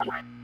Bye.